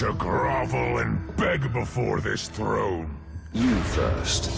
to grovel and beg before this throne. You first.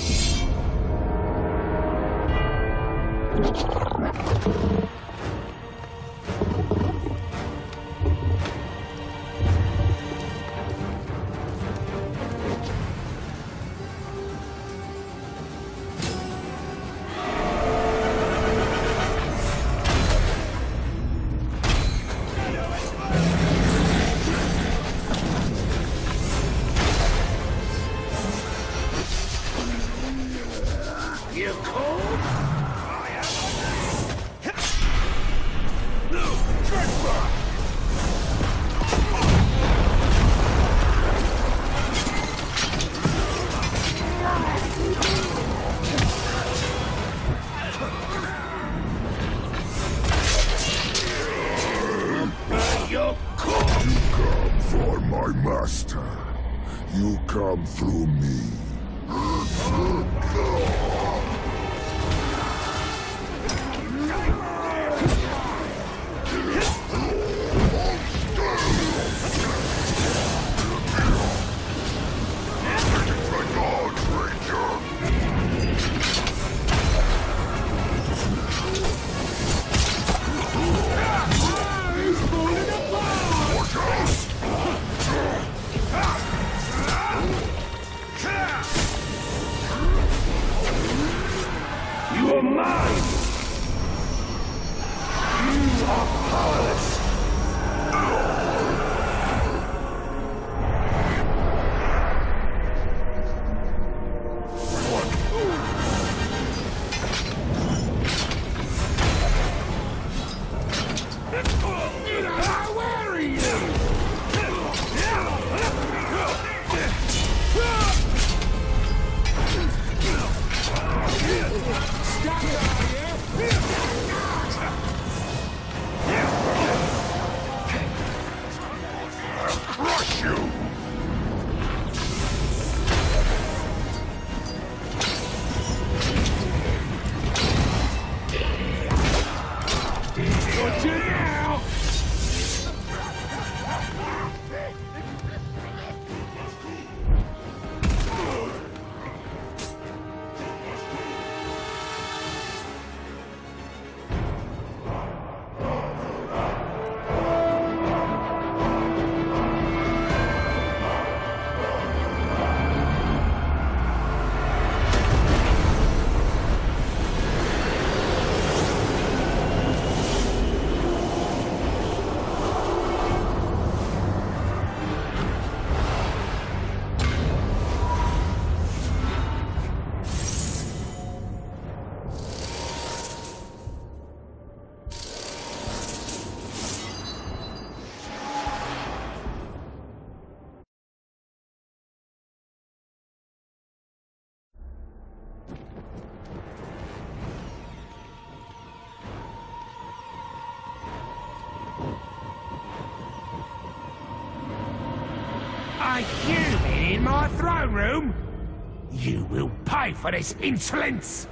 a human in my throne room? You will pay for this insolence!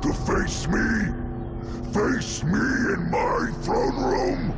To face me? Face me in my throne room?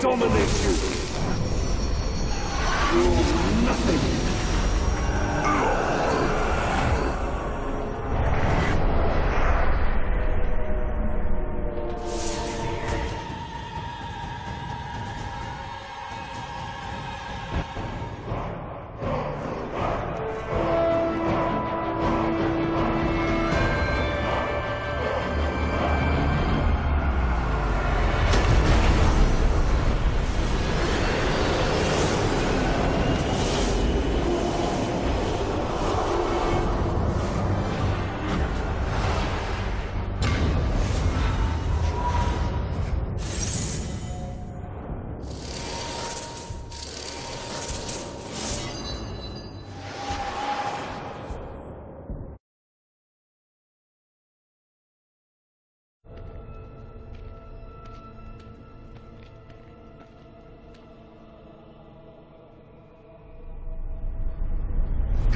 dominate you! You're nothing!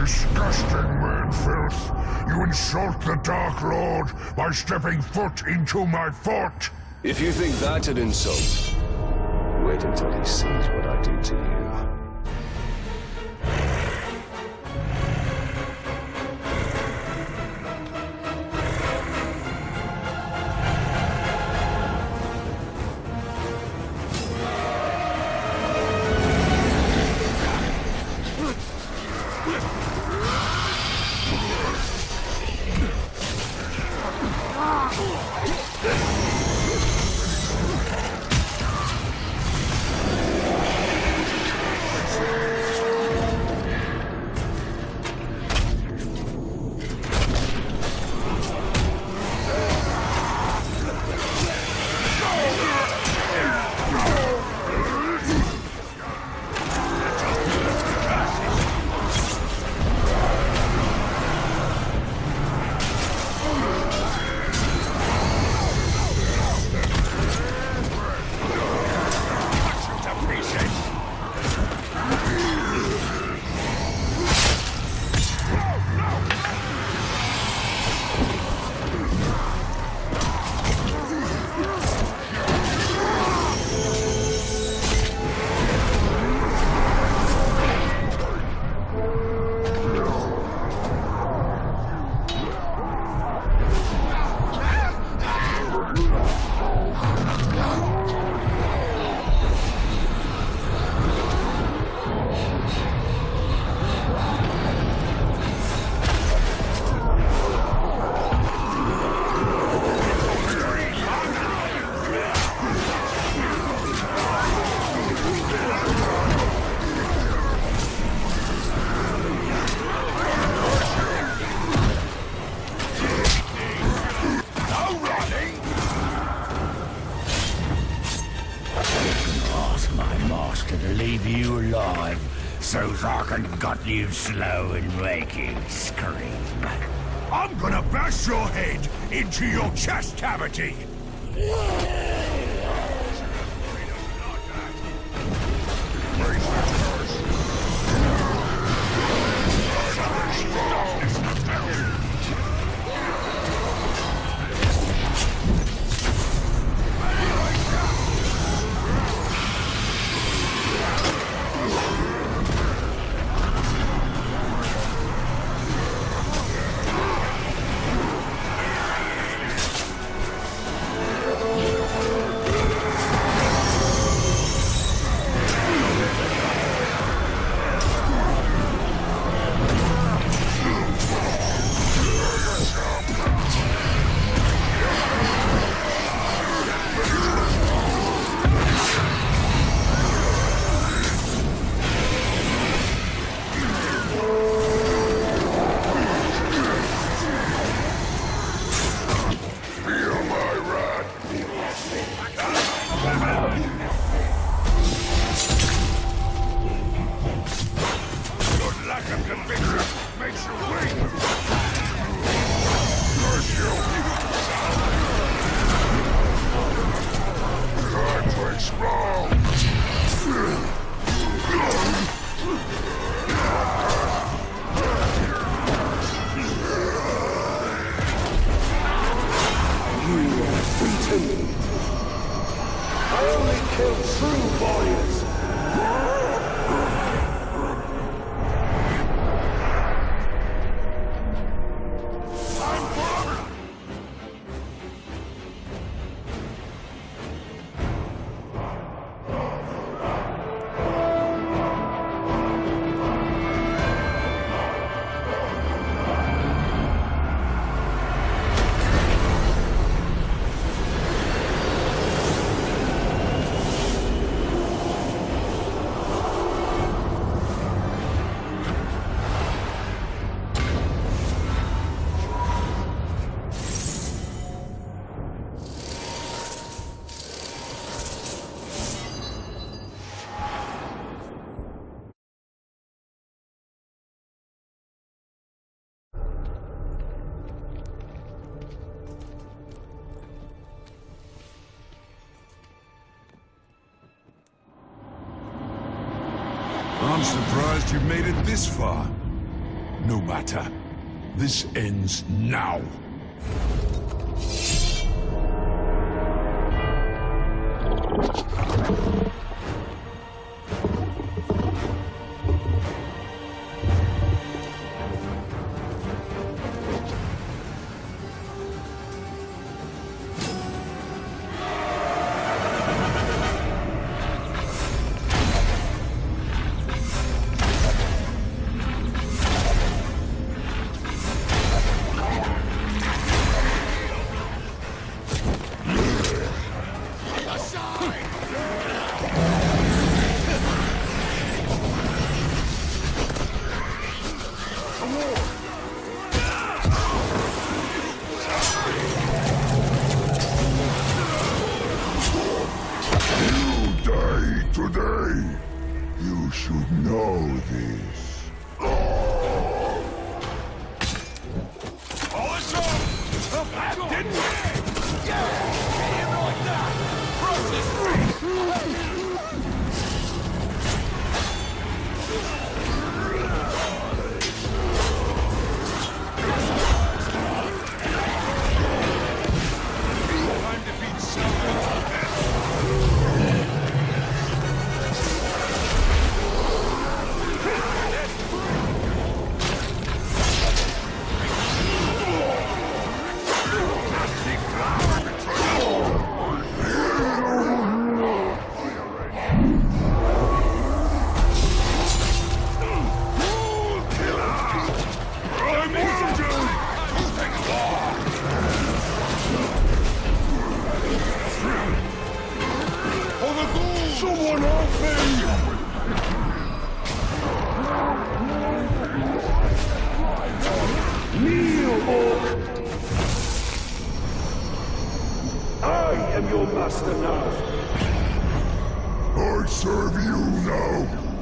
Disgusting man filth! You insult the Dark Lord by stepping foot into my fort! If you think that an insult, wait until he sees what I do to you. You slow and making scream. I'm gonna bash your head into your chest cavity! Surprised you made it this far. No matter. This ends now. Kneel, Orc! I am your master now. I serve you now.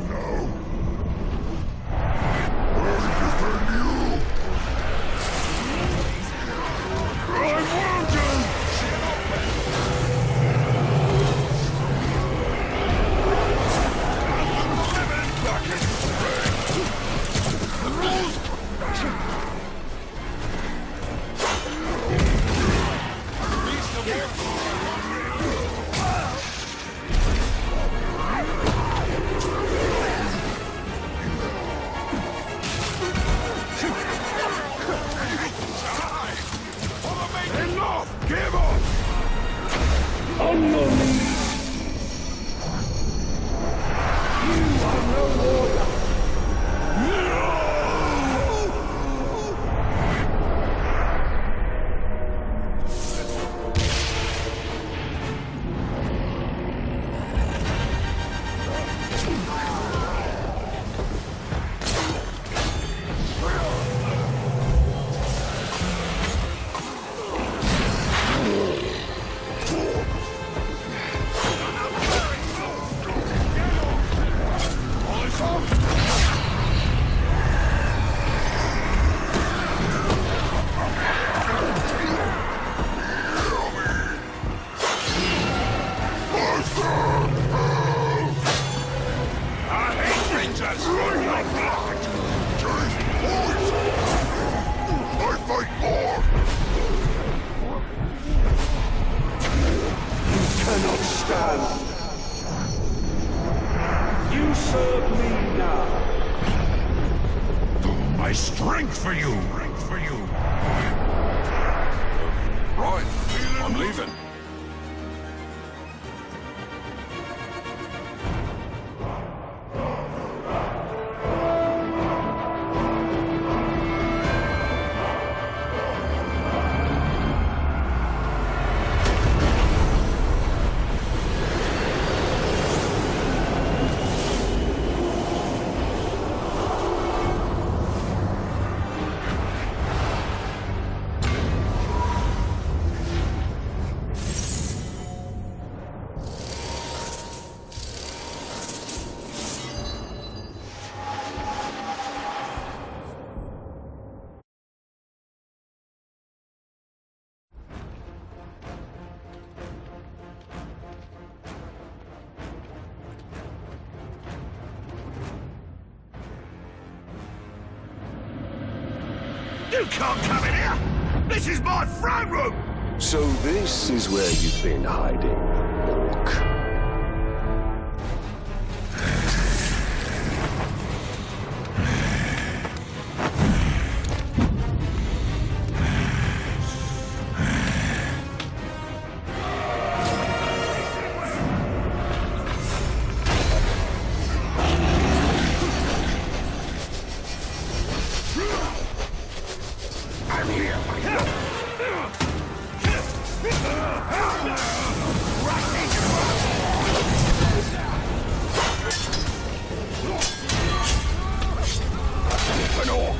unknown. You can't come in here! This is my throne room! So this is where you've been hiding,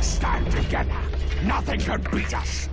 stand together, nothing can beat us!